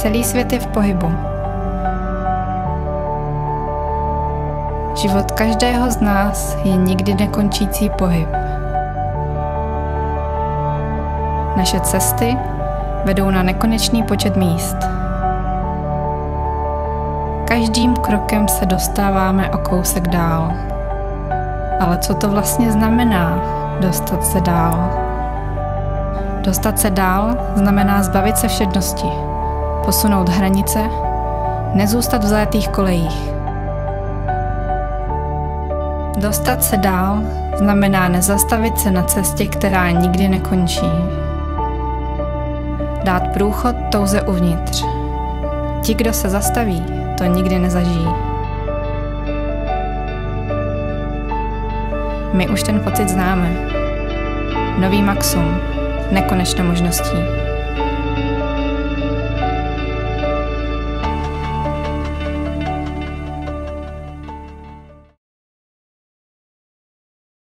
Celý svět je v pohybu. Život každého z nás je nikdy nekončící pohyb. Naše cesty vedou na nekonečný počet míst. Každým krokem se dostáváme o kousek dál. Ale co to vlastně znamená dostat se dál? Dostat se dál znamená zbavit se všednosti, posunout hranice, nezůstat v zajetých kolejích. Dostat se dál znamená nezastavit se na cestě, která nikdy nekončí. Dát průchod touze uvnitř. Ti, kdo se zastaví, to nikdy nezažijí. My už ten pocit známe. Nový maxum, nekonečné možností.